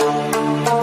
Música